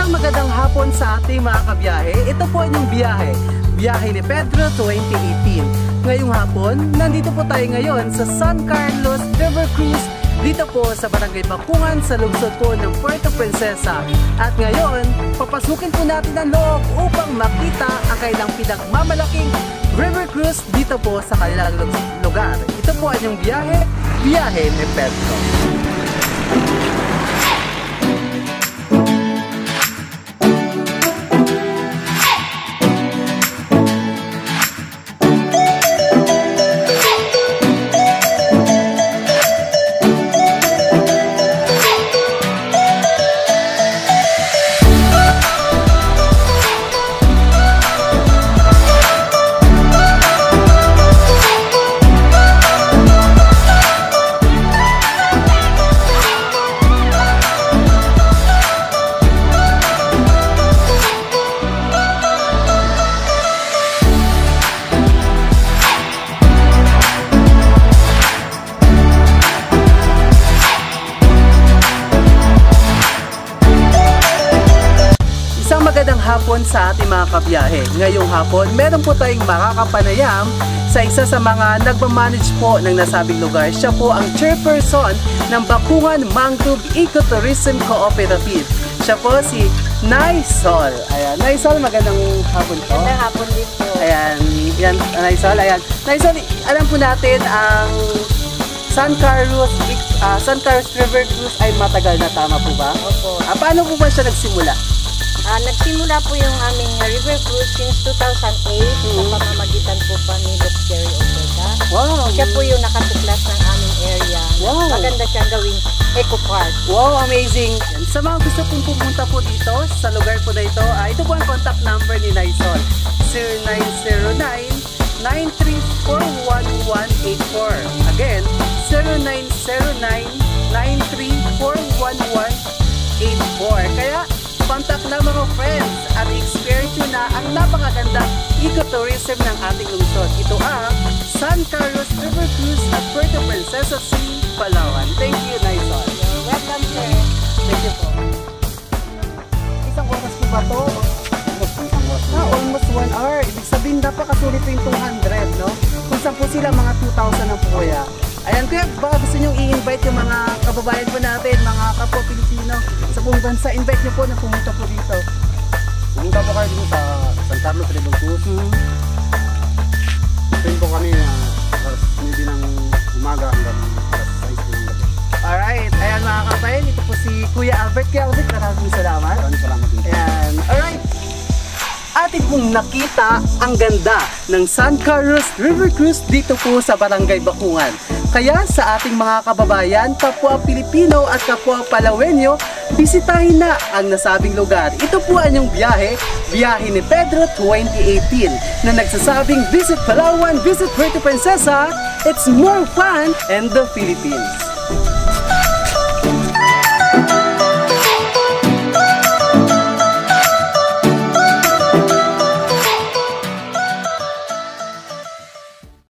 Isang magandang hapon sa ating mga kabiyahe. Ito po ang biyahe. Biyahe ni Pedro 2018. Ngayong hapon, nandito po tayo ngayon sa San Carlos River Cruise dito po sa Barangay Bakungan sa lungsod po ng Puerto Princesa. At ngayon, papasukin po natin ang loob upang makita ang kailang pinagmamalaking river cruise dito po sa kanilang lugar. Ito po ang inyong biyahe, biyahe ni Pedro. Magandang hapon sa ating mga kabiyahe. Ngayong hapon, meron po tayong makakapanayam sa isa sa mga nagmamanage po ng nasabing lugar. Siya po ang chairperson ng Bakungan Mangtub Ecotourism Cooperative. Siya po si Naisol. Ayan, Naisol, magandang hapon po. Magandang hapon din po. Ayan, yan, Naisol, ayan. Naisol, alam po natin ang San Carlos, ah, San Carlos River Cruise ay matagal na tama po ba? Opo. Ah, paano po ba siya nagsimula? Ah, nagsimula po yung aming ah, river cruise since 2008 sa pamamagitan po pa ni Doc Jerry Ortega. Wow! Siya po yung nakatuklas ng aming area. Wow. Maganda siya gawing eco park. Wow, amazing! Sa mga gusto pong pumunta po dito, sa lugar po na ito, ah, ito po ang contact number ni Naisol. 0909-9341184. Again, 0909-9341184. Contact na mga friends at experience nyo na ang napakagandang ecotourism ng ating lungsod. Ito ang San Carlos River Cruise at Puerto Princesa Sea, Palawan. Thank you, Naisol. You're welcome, sir. Thank you po. Isang oras po ba to? Ah, almost one hour. Ibig sabihin, napakasulit po yung 200, no? Kung saan po sila, mga 2,000 ang po kuya. Ayan, kuya, baka gusto nyo i-invite yung mga kababayan po natin, mga kapwa Pilipino sa buong bansa. Invite nyo po na pumunta po dito. Pumunta po kayo dito sa San Carlos River Cruise. Mhm. Train po kami uh, alas 9 ng umaga hanggang alas 6 ng gabi. Alright, ayan mga kabayan, ito po si Kuya Albert. Kuya Albert, maraming salamat. Maraming salamat din. Ayan. Alright. Atin pong nakita ang ganda ng San Carlos River Cruise dito po sa Barangay Bakungan. Kaya sa ating mga kababayan, kapwa Pilipino at kapwa Palawenyo, bisitahin na ang nasabing lugar. Ito po ang inyong biyahe, biyahe ni Pedro 2018 na nagsasabing Visit Palawan, Visit Puerto Princesa, it's more fun in the Philippines.